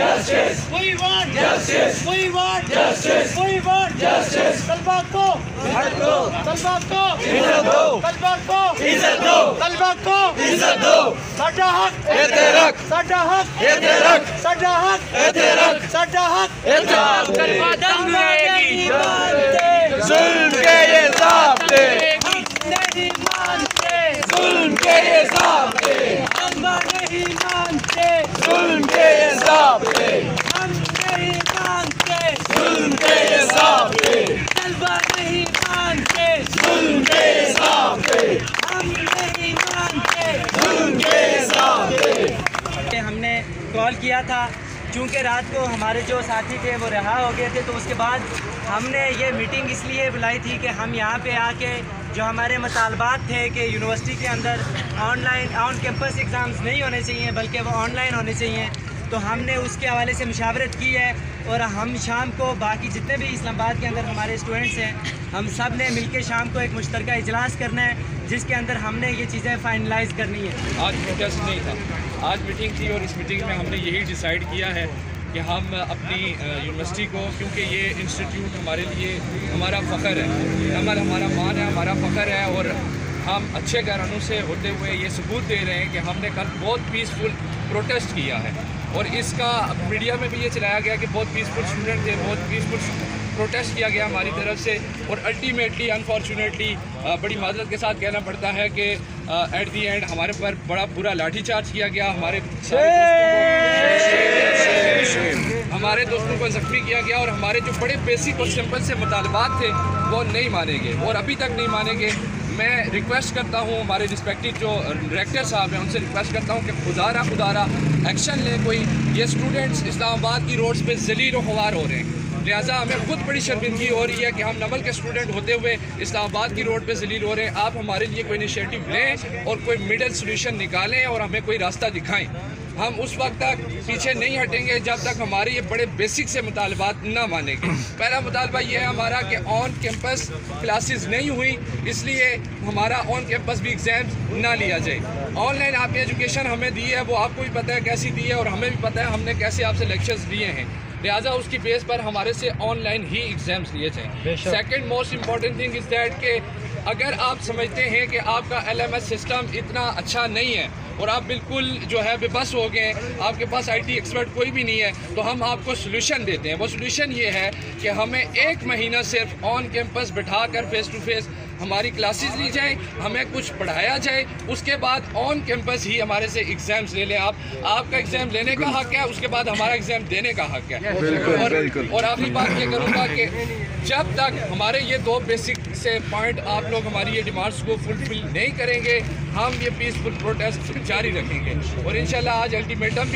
justice. We want justice. We want justice. We want justice. तलबा को तलबा को तलबा को तलबा को साडा हक साडा हक साडा हक साडा हक तलबा नहीं मानते जुल्म के ये ज़ाब्ते नहीं मानते जुल्म के ये ज़ाब्ते तलबा नहीं मानते जुल्म के ये ज़ाब्ते हम नहीं मानते जुल्म के ये ज़ाब्ते तलबा नहीं मानते जुल्म के ये ज़ाब्ते हम नहीं मानते जुल्म के ये ज़ाब्ते कि हमने कॉल किया था। चूँकि रात को हमारे जो साथी थे, वो रिहा हो गए थे तो उसके बाद हमने ये मीटिंग इसलिए बुलाई थी कि हम यहाँ पे आके जो हमारे मतालबात थे कि यूनिवर्सिटी के अंदर ऑनलाइन ऑन कैंपस एग्ज़ाम्स नहीं होने चाहिए, बल्कि वो ऑनलाइन होने चाहिए। तो हमने उसके हवाले से मशावरत की है और हम शाम को बाकी जितने भी इस्लामाबाद के अंदर हमारे स्टूडेंट्स हैं, हम सबने मिलकर शाम को एक मुश्तरका इजलास करना है, जिसके अंदर हमने ये चीज़ें फाइनलाइज करनी है। आज प्रोटेस्ट नहीं था। आज मीटिंग थी और इस मीटिंग में हमने यही डिसाइड किया है कि हम अपनी यूनिवर्सिटी को, क्योंकि ये इंस्टीट्यूट हमारे लिए हमारा फ़ख्र है। हमारा हमारा मान है, हमारा फ़ख्र है और हम अच्छे कारणों से होते हुए ये सबूत दे रहे हैं कि हमने कल बहुत पीसफुल प्रोटेस्ट किया है। और इसका मीडिया में भी ये चलाया गया कि बहुत पीसफुल स्टूडेंट थे, बहुत पीसफुल प्रोटेस्ट किया गया हमारी तरफ़ से। और अल्टीमेटली अनफॉर्चुनेटली बड़ी माजरत के साथ कहना पड़ता है कि एट दी एंड हमारे पर बड़ा बुरा लाठीचार्ज किया गया, हमारे हमारे दोस्तों को जख्मी किया गया और हमारे जो बड़े बेसिक और सिंपल से मुतालबात थे, वो नहीं मानेंगे। और अभी तक नहीं मानेंगे। मैं रिक्वेस्ट करता हूँ हमारे रिस्पेक्टिव जो डायरेक्टर साहब हैं, उनसे रिक्वेस्ट करता हूँ कि खुदारा खुदारा एक्शन लें कोई। ये स्टूडेंट्स इस्लामाबाद की रोड्स पे जलील ख्वार हो रहे हैं। लिहाजा हमें खुद बड़ी शर्मिंदगी हो रही है कि हम नवल के स्टूडेंट होते हुए इस्लामाबाद की रोड पे जलील हो रहे हैं। आप हमारे लिए कोई इनिशिएटिव लें और कोई मिडल सोल्यूशन निकालें और हमें कोई रास्ता दिखाएँ। हम उस वक्त तक पीछे नहीं हटेंगे जब तक हमारे ये बड़े बेसिक से मुतालबात ना मानेंगे। पहला मुतालबा ये है हमारा कि ऑन कैंपस क्लासेस नहीं हुई इसलिए हमारा ऑन कैंपस भी एग्ज़ाम ना लिया जाए। ऑनलाइन आपने एजुकेशन हमें दी है वो आपको भी पता है कैसी दी है और हमें भी पता है हमने कैसे आपसे लेक्चर्स लिए हैं। लिहाजा उसकी बेस पर हमारे से ऑनलाइन ही एग्ज़ाम्स लिए जाएँ। Second most important thing is that कि अगर आप समझते हैं कि आपका एलएमएस सिस्टम इतना अच्छा नहीं है और आप बिल्कुल जो है बेबस हो गए आपके पास आईटी एक्सपर्ट कोई भी नहीं है तो हम आपको सोल्यूशन देते हैं। वो सोल्यूशन ये है कि हमें एक महीना सिर्फ़ ऑन कैंपस बिठा कर फेस टू फेस हमारी क्लासेस ली जाए हमें कुछ पढ़ाया जाए उसके बाद ऑन कैंपस ही हमारे से एग्ज़ाम्स ले लें आप। आपका एग्ज़ाम लेने का हक है उसके बाद हमारा एग्ज़ाम देने का हक है। और, और आखिरी बात ये करूँगा कि जब तक हमारे ये दो बेसिक से पॉइंट आप लोग हमारी ये डिमांड्स को फुलफिल नहीं करेंगे हम ये पीसफुल प्रोटेस्ट जारी रखेंगे। और इनशाला आज अल्टीमेटम